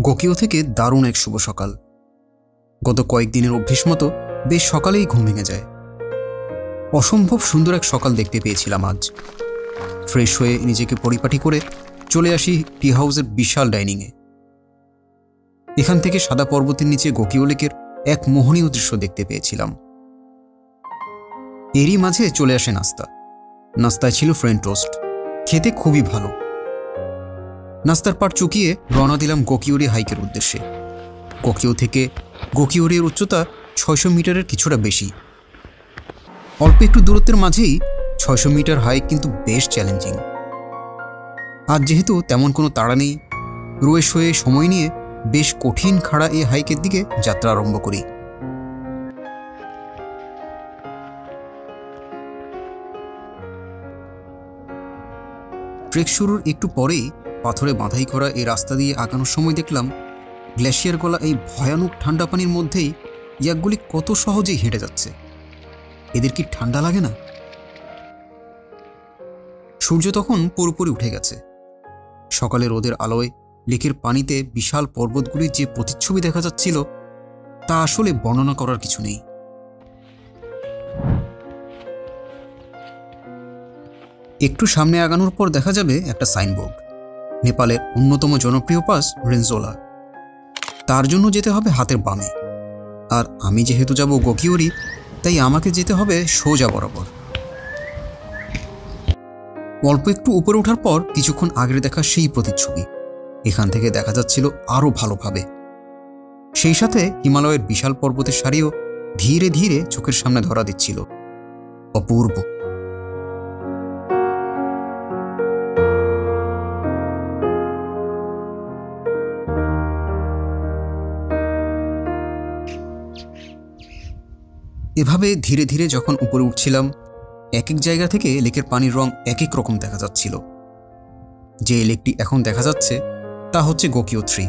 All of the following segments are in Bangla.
গোকিও থেকে দারুণ এক শুভ সকাল। গত কয়েকদিনের অভ্যেস মতো বেশ সকালেই ঘুম ভেঙে যায়। অসম্ভব সুন্দর এক সকাল দেখতে পেয়েছিলাম আজ। ফ্রেশ হয়ে নিজেকে পরিপাটি করে চলে আসি টি হাউসের বিশাল ডাইনিংয়ে। এখান থেকে সাদা পর্বতের নিচে গোকিও লেকের এক মোহনীয় দৃশ্য দেখতে পেয়েছিলাম। এরই মাঝে চলে আসে নাস্তা। নাস্তায় ছিল ফ্রেঞ্চ টোস্ট। খেতে খুবই ভালো। নাস্তার পাট চুকিয়ে রওনা দিলাম গোকিওরি হাইকের উদ্দেশ্যে। গোকিও থেকে গোকিওরির উচ্চতা ছয়শো মিটারের কিছুটা বেশি। অল্প একটু দূরত্বের মাঝেই ছয়শো মিটার হাইক কিন্তু বেশ চ্যালেঞ্জিং আর যেহেতু তেমন কোনো তাড়া নেই, রোয়ে শোয়ে সময় নিয়ে বেশ কঠিন খাড়া এই হাইকের দিকে যাত্রা আরম্ভ করি। ট্রেক শুরুর একটু পরেই পাথরে বাঁধাই করা এই রাস্তা দিয়ে আগানোর সময় দেখলাম গ্লেশিয়ার গলা এই ভয়ানক ঠান্ডা পানির মধ্যেই ইয়াকগুলি কত সহজেই হেঁটে যাচ্ছে। এদের কি ঠান্ডা লাগে না? সূর্য তখন পুরোপুরি উঠে গেছে। সকালে রোদের আলোয় লেকের পানিতে বিশাল পর্বতগুলির যে প্রতিচ্ছবি দেখা যাচ্ছিল, তা আসলে বর্ণনা করার কিছু নেই। একটু সামনে আগানোর পর দেখা যাবে একটা সাইনবোর্ড। নেপালের অন্যতম জনপ্রিয় পাস রেনজোলা। তার জন্য যেতে হবে হাতের বামে। আর আমি যেহেতু যাব গোকিওরি, তাই আমাকে যেতে হবে সোজা বরাবর। অল্প একটু উপরে ওঠার পর কিছুক্ষণ আগের দেখা সেই প্রতিচ্ছবি। এখান থেকে দেখা যাচ্ছিল আরও ভালোভাবে। সেই সাথে হিমালয়ের বিশাল পর্বতের সারিও ধীরে ধীরে চোখের সামনে ধরা দিচ্ছিল। অপূর্ব। এভাবে ধীরে ধীরে যখন উপরে উঠছিলাম এক এক জায়গা থেকে লেকের পানির রং এক এক রকম দেখা যাচ্ছিল। যে লেকটি এখন দেখা যাচ্ছে, তা হচ্ছে গোকিও থ্রি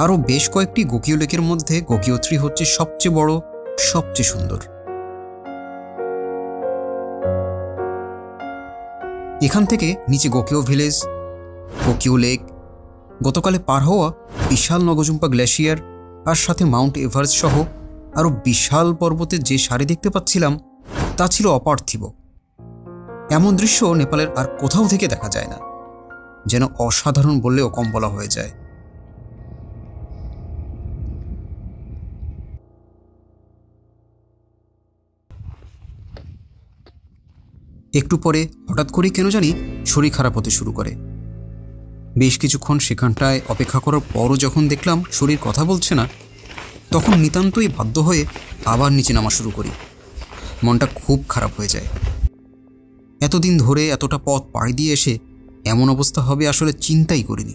আরও বেশ কয়েকটি গোকিও লেকের মধ্যে গোকিও থ্রি হচ্ছে সবচেয়ে বড়, সবচেয়ে সুন্দর। এখান থেকে নিচে গোকিও ভিলেজ গোকিও লেক, গতকালে পার হওয়া বিশাল নগজুম্পা গ্লেশিয়ার আর সাথে মাউন্ট এভারেস্ট সহ আরও বিশাল পর্বতের যে শাড়ি দেখতে পাচ্ছিলাম, তা ছিল অপার্থিব। এমন দৃশ্য নেপালের আর কোথাও থেকে দেখা যায় না, যেন অসাধারণ বললেও কম বলা হয়ে যায়। একটু পরে হঠাৎ করেই কেন জানি শরীর খারাপ হতে শুরু করে। বেশ কিছুক্ষণ সেখানটায় অপেক্ষা করার পরও যখন দেখলাম শরীর কথা বলছে না তখন নিতান্তই বাধ্য হয়ে আবার নিচে নামা শুরু করি। মনটা খুব খারাপ হয়ে যায়। এতদিন ধরে এতটা পথ পাড়ি দিয়ে এসে এমন অবস্থা হবে আসলে চিন্তাই করিনি।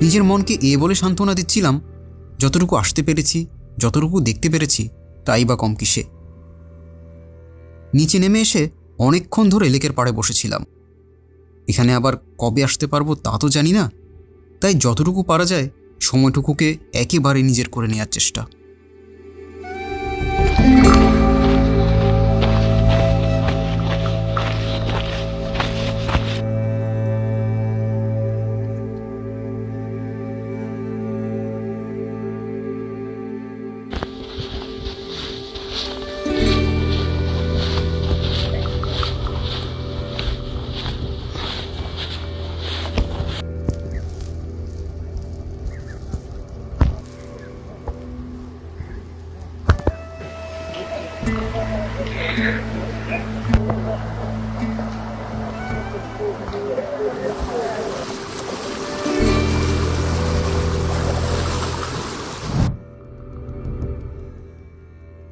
নিজের মনকে এ বলে সান্ত্বনা দিচ্ছিলাম, যতটুকু আসতে পেরেছি, যতটুকু দেখতে পেরেছি, তাই বা কম কিসে। নিচে নেমে এসে অনেকক্ষণ ধরে লেকের পাড়ে বসেছিলাম। এখানে আবার কবে আসতে পারব তা তো জানি না, তাই যতটুকু পারা যায় সময়টুকুকে একেবারে নিজের করে নেওয়ার চেষ্টা।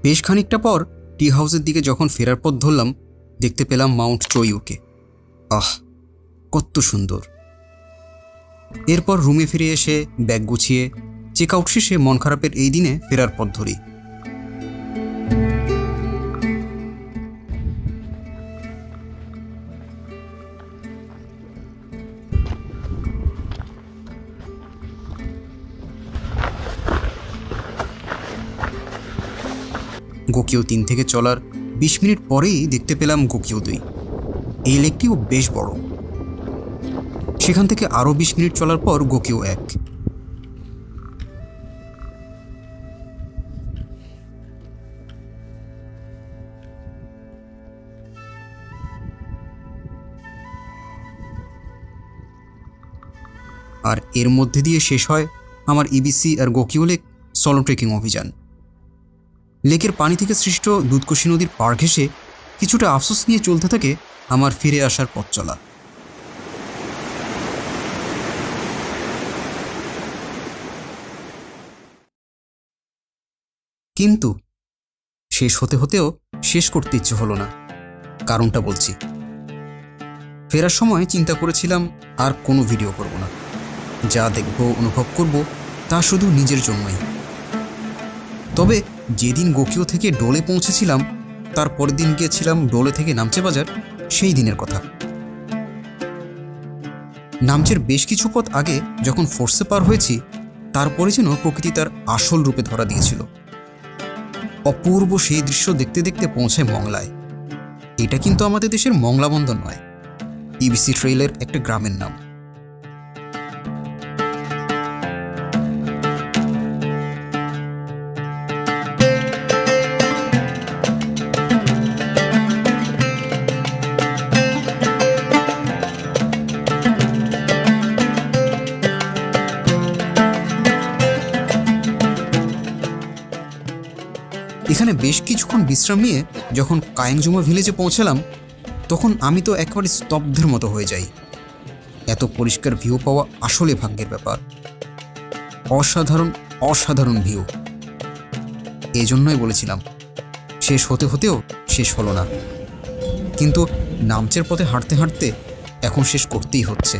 বেশ খানিকটা পর টি হাউসের দিকে যখন ফেরার পথ ধরলাম, দেখতে পেলাম মাউন্ট চৈউকে আহ, কত সুন্দর। এরপর রুমে ফিরে এসে ব্যাগ গুছিয়ে চেক আউট শেষে মন খারাপের এই দিনে ফেরার পথ ধরি। গোকিও তিন থেকে চলার বিশ মিনিট পরেই দেখতে পেলাম গোকিও দুই। এই লেকটিও বেশ বড়। সেখান থেকে আরও বিশ মিনিট চলার পর গোকিও এক। আর এর মধ্যে দিয়ে শেষ হয় আমার ইবিসি আর গোকিও লেক সলো ট্রেকিং অভিযান। লেকের পানি থেকে সৃষ্ট দুধকোশী নদীর পার ঘেঁষে কিছুটা আফসোস নিয়ে চলতে থাকে আমার ফিরে আসার পথ চলা। কিন্তু শেষ হতে হতেও শেষ করতে ইচ্ছে হলো না, কারণটা বলছি। ফেরার সময় চিন্তা করেছিলাম আর কোনো ভিডিও করব না। যা দেখব, অনুভব করব, তা শুধু নিজের জন্যই। তবে যেদিন গোকিও থেকে ডোলে পৌঁছেছিলাম, তার পরের দিন গিয়েছিলাম ডোলে থেকে নামচে বাজার, সেই দিনের কথা। নামচের বেশ কিছু পথ আগে যখন ফোর্সে পার হয়েছি, তারপরে যেন প্রকৃতি তার আসল রূপে ধরা দিয়েছিল। অপূর্ব সেই দৃশ্য দেখতে দেখতে পৌঁছায় মংলায়। এটা কিন্তু আমাদের দেশের মংলা বন্দর নয় ইবিসি ট্রেইলের একটা গ্রামের নাম। এখানে বেশ কিছুক্ষণ বিশ্রাম নিয়ে যখন কায়েংজুমা ভিলেজে পৌঁছালাম, তখন আমি তো একেবারে স্তব্ধের মতো হয়ে যাই। এত পরিষ্কার ভিউ পাওয়া আসলে ভাগ্যের ব্যাপার। অসাধারণ অসাধারণ ভিউ এই জন্যই বলেছিলাম, শেষ হতে হতেও শেষ হলো না। কিন্তু নামচের পথে হাঁটতে হাঁটতে এখন শেষ করতেই হচ্ছে।